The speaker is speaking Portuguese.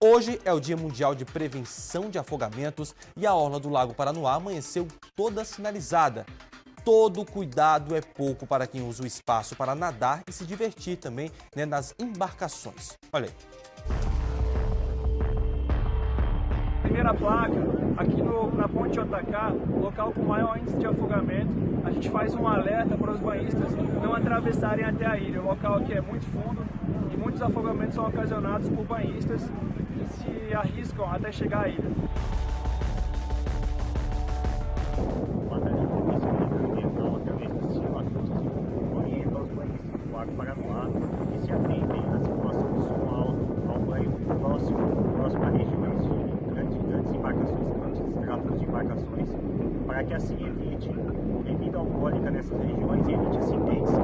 Hoje é o Dia Mundial de Prevenção de Afogamentos e a Orla do Lago Paranoá amanheceu toda sinalizada. Todo cuidado é pouco para quem usa o espaço para nadar e se divertir também né, nas embarcações. Olha aí. Primeira placa, aqui no, na ponte Otacá, local com maior índice de afogamento, a gente faz um alerta para os banhistas atravessarem até a ilha. O local aqui é muito fundo e muitos afogamentos são ocasionados por banhistas que se arriscam até chegar à ilha. Lago Paranoá e se atentem à do som ao banho próximo, próximo a regiões de grandes, grandes embarcações, grandes tráficos de embarcações, para que assim evite bebida alcoólica nessas regiões e evite acidentes